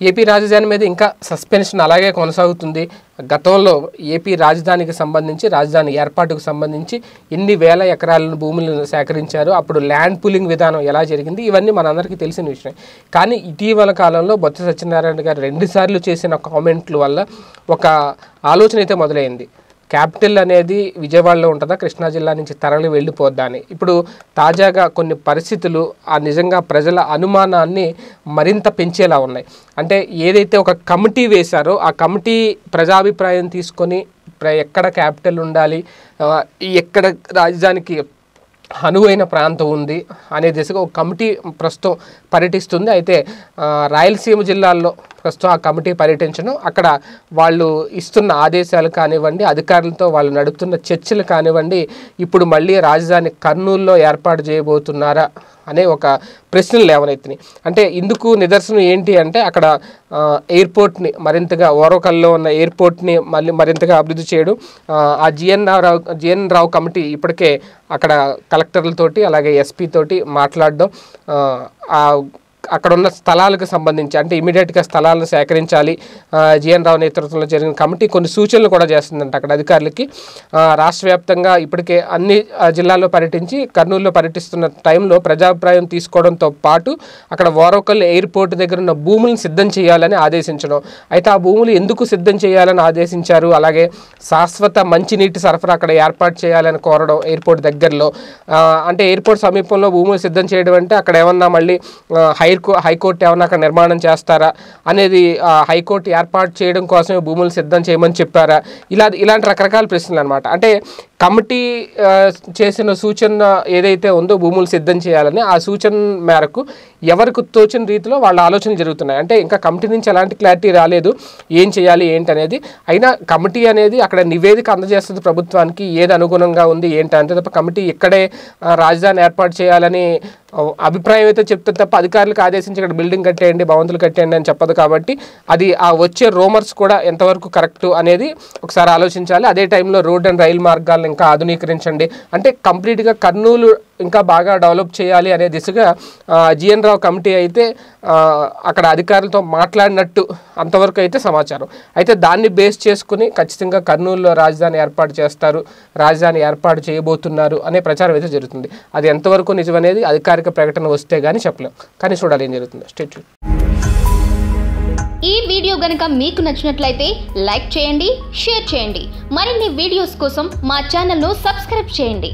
AP రాజధాని మీద ఇంకా సస్పెన్షన్ అలాగే కొనసాగుతుంది. గతంలో ఏపీ రాజధానికి సంబంధించి రాజధాని ఏర్పాటుకు సంబంధించి ఎన్ని వేల ఎకరాలను భూములను సేకరించారు అప్పుడు ల్యాండ్ పూలింగ్ విధానం ఎలా జరిగింది ఇవన్నీ మనందరికీ తెలిసిన విషయం కానీ ఇటీవల కాలంలో బొత్స సత్యనారాయణ గారు రెండుసార్లు చేసిన కామెంట్ల వల్ల ఒక ఆలోచన అయితే మొదలైంది. క్యాపిటల్ అనేది విజయవాడలో ఉంటుందా? కృష్ణా జిల్లా నుంచి తరలి వెళ్ళిపోద్దా అని ఇప్పుడు తాజాగా కొన్ని పరిస్థితులు ఆ నిజంగా ప్రజల అనుమానాన్ని మరింత పెంచేలా ఉన్నాయి. అంటే ఏదైతే ఒక కమిటీ వేశారో ఆ కమిటీ ప్రజాభిప్రాయం తీసుకొని ప్ర- ఎక్కడ క్యాపిటల్ ఉండాలి? ఎక్కడ రాజధానికి అనువైన ప్రాంతం ఉంది అనే దిశగా ఒక కమిటీ ప్రస్తుతం పర్యటిస్తుంది. అయితే రాయలసీమ జిల్లాల్లో ప్రస్తుతం ఆ కమిటీ పర్యటించడం అక్కడ వాళ్ళు ఇస్తున్న ఆదేశాలు కానివ్వండి అధికారులతో వాళ్ళు నడుపుతున్న చర్చలు కానివ్వండి ఇప్పుడు మళ్ళీ రాజధాని కర్నూలులో ఏర్పాటు చేయబోతున్నారా అనే ఒక ప్రశ్నలు లేవనెత్తినాయి. అంటే ఇందుకు నిదర్శనం ఏంటి అంటే అక్కడ ఎయిర్పోర్ట్ని మరింతగా ఓరకల్లో ఉన్న ఎయిర్పోర్ట్ని మళ్ళీ మరింతగా అభివృద్ధి చేయడం ఆ, ఆ GN Rao GN Rao committee ఇప్పటికే అక్కడ కలెక్టర్లతోటి అలాగే ఎస్పీ తోటి మాట్లాడడం ఆ అక్కడ ఉన్న స్థలాలకు సంబంధించి అంటే ఇమీడియట్గా స్థలాలను సేకరించాలి. జిఎన్ రావు నేతృత్వంలో జరిగిన కమిటీ కొన్ని సూచనలు కూడా చేస్తుందంట అక్కడ అధికారులకి. రాష్ట్ర వ్యాప్తంగా ఇప్పటికే అన్ని జిల్లాల్లో పర్యటించి కర్నూలులో పర్యటిస్తున్న టైంలో ప్రజాభిప్రాయం తీసుకోవడంతో పాటు అక్కడ ఓరకల్ ఎయిర్పోర్ట్ దగ్గర ఉన్న భూములను సిద్ధం చేయాలని ఆదేశించడం. అయితే ఆ భూములు ఎందుకు సిద్ధం చేయాలని ఆదేశించారు? అలాగే శాశ్వత మంచినీటి సరఫరా అక్కడ ఏర్పాటు చేయాలని కోరడం ఎయిర్పోర్ట్ దగ్గరలో. అంటే ఎయిర్పోర్ట్ సమీపంలో భూములు సిద్ధం చేయడం అంటే అక్కడ ఏమన్నా మళ్ళీ హై హైకో హైకోర్టు ఏమైనా అక్కడ నిర్మాణం చేస్తారా అనేది హైకోర్టు ఏర్పాటు చేయడం కోసమే భూములు సిద్ధం చేయమని చెప్పారా? ఇలా ఇలాంటి రకరకాల ప్రశ్నలు అనమాట అంటే కమిటీ చేసిన సూచన ఏదైతే ఉందో భూములు సిద్ధం చేయాలని ఆ సూచన మేరకు ఎవరికి తోచిన రీతిలో వాళ్ళ ఆలోచనలు జరుగుతున్నాయి. అంటే ఇంకా కమిటీ నుంచి ఎలాంటి క్లారిటీ రాలేదు. ఏం చేయాలి ఏంటి అనేది. అయినా కమిటీ అనేది అక్కడ నివేదిక అందజేస్తుంది ప్రభుత్వానికి ఏది అనుగుణంగా ఉంది ఏంటి అంతే తప్ప కమిటీ ఇక్కడే రాజధాని ఏర్పాటు చేయాలని అభిప్రాయం అయితే చెప్తుంది తప్ప అధికారులకు ఆదేశించి ఇక్కడ బిల్డింగ్ కట్టేయండి భవంతులు కట్టేయండి అని చెప్పదు కాబట్టి అది ఆ వచ్చే రోమర్స్ కూడా ఎంతవరకు కరెక్ట్ అనేది ఒకసారి ఆలోచించాలి. అదే టైంలో రోడ్ అండ్ రైలు మార్గాలను ఇంకా ఆధునీకరించండి. అంటే కంప్లీట్గా కర్నూలు ఇంకా బాగా డెవలప్ చేయాలి అనే దిశగా జిఎన్ రావు కమిటీ అయితే అక్కడ అధికారులతో మాట్లాడినట్టు అంతవరకు అయితే సమాచారం. అయితే దాన్ని బేస్ చేసుకుని ఖచ్చితంగా కర్నూలులో రాజధాని ఏర్పాటు చేస్తారు రాజధాని ఏర్పాటు చేయబోతున్నారు అనే ప్రచారం అయితే జరుగుతుంది. అది ఎంతవరకు నిజమనేది అధికారిక ప్రకటన వస్తే కానీ చెప్పలేం. కానీ చూడాలి ఏం జరుగుతుంది. స్టేట్ ఈ వీడియో గనక మీకు నచ్చినట్లయితే లైక్ చేయండి షేర్ చేయండి. మరిన్ని వీడియోస్ కోసం మా ఛానల్ను సబ్స్క్రైబ్ చేయండి.